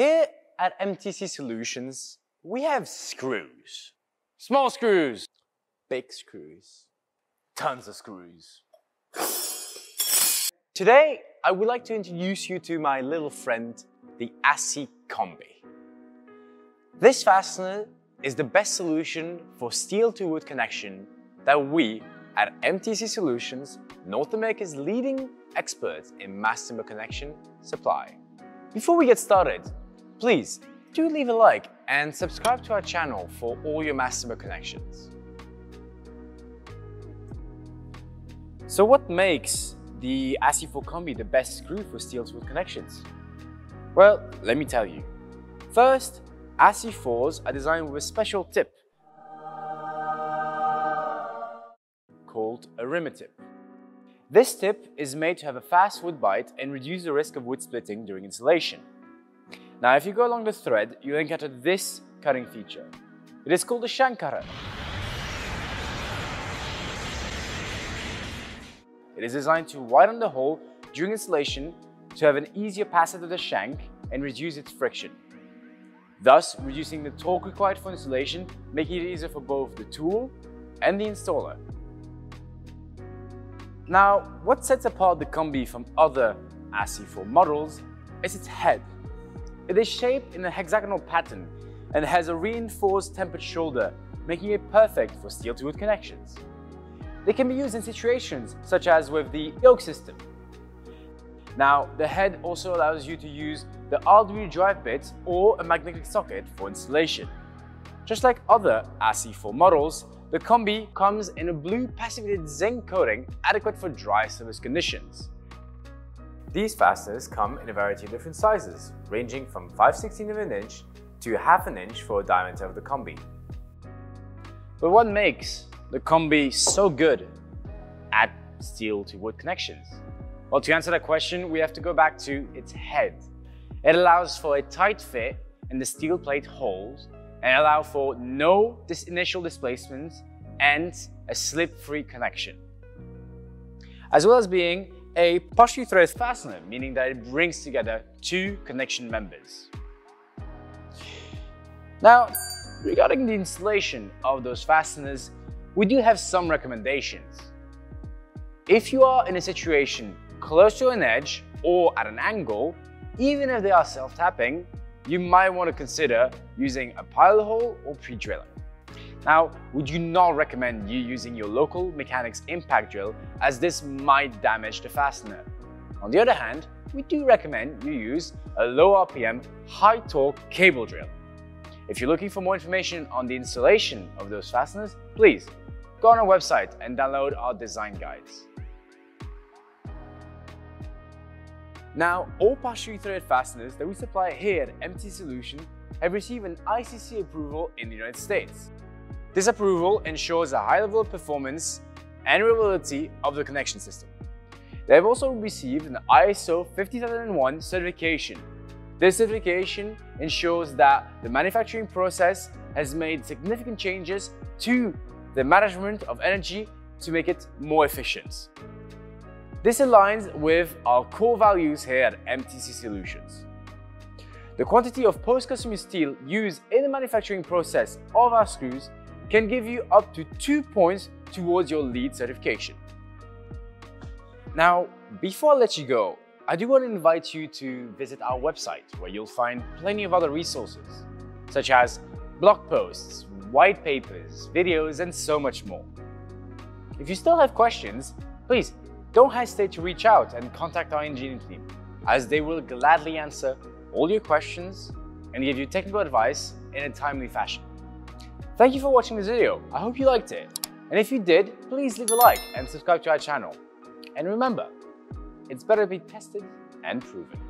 Here at MTC Solutions, we have screws. Small screws, big screws, tons of screws. Today, I would like to introduce you to my little friend, the ASSY Kombi. This fastener is the best solution for steel to wood connection that we at MTC Solutions, North America's leading experts in mass timber connection, supply. Before we get started, please do leave a like and subscribe to our channel for all your mass connections. So what makes the ASSY4 Kombi the best screw for steel to wood connections? Well, let me tell you. First, ASSY4s are designed with a special tip called a reamer tip. This tip is made to have a fast wood bite and reduce the risk of wood splitting during installation. Now if you go along the thread, you'll encounter this cutting feature. It is called a shank cutter. It is designed to widen the hole during installation to have an easier passage of the shank and reduce its friction. Thus, reducing the torque required for installation, making it easier for both the tool and the installer. Now, what sets apart the Kombi from other ASSY4 models is its head. It is shaped in a hexagonal pattern and has a reinforced tempered shoulder, making it perfect for steel-to-wood connections. They can be used in situations such as with the yoke system. Now, the head also allows you to use the RW drive bit or a magnetic socket for installation. Just like other ASSY4 models, the Kombi comes in a blue passivated zinc coating adequate for dry service conditions. These fasteners come in a variety of different sizes, ranging from 5 16 of an inch to half an inch for the diameter of the Kombi. But what makes the Kombi so good at steel to wood connections? Well, to answer that question, we have to go back to its head. It allows for a tight fit in the steel plate holes and allow for no dis initial displacements and a slip-free connection. As well as being a partially threaded fastener, meaning that it brings together two connection members. Now, regarding the installation of those fasteners, we do have some recommendations. If you are in a situation close to an edge or at an angle, even if they are self-tapping, you might want to consider using a pilot hole or pre-drilling. Now, we do not recommend you using your local mechanics impact drill as this might damage the fastener. On the other hand, we do recommend you use a low RPM, high torque cable drill. If you're looking for more information on the installation of those fasteners, please go on our website and download our design guides. Now, all partially threaded fasteners that we supply here at MT Solution have received an ICC approval in the United States. This approval ensures a high level of performance and reliability of the connection system. They have also received an ISO 50001 certification. This certification ensures that the manufacturing process has made significant changes to the management of energy to make it more efficient. This aligns with our core values here at MTC Solutions. The quantity of post-consumer steel used in the manufacturing process of our screws can give you up to two points towards your LEED certification. Now, before I let you go, I do want to invite you to visit our website where you'll find plenty of other resources, such as blog posts, white papers, videos, and so much more. If you still have questions, please don't hesitate to reach out and contact our engineering team, as they will gladly answer all your questions and give you technical advice in a timely fashion. Thank you for watching this video. I hope you liked it. And if you did, please leave a like and subscribe to our channel. And remember, it's better to be tested and proven.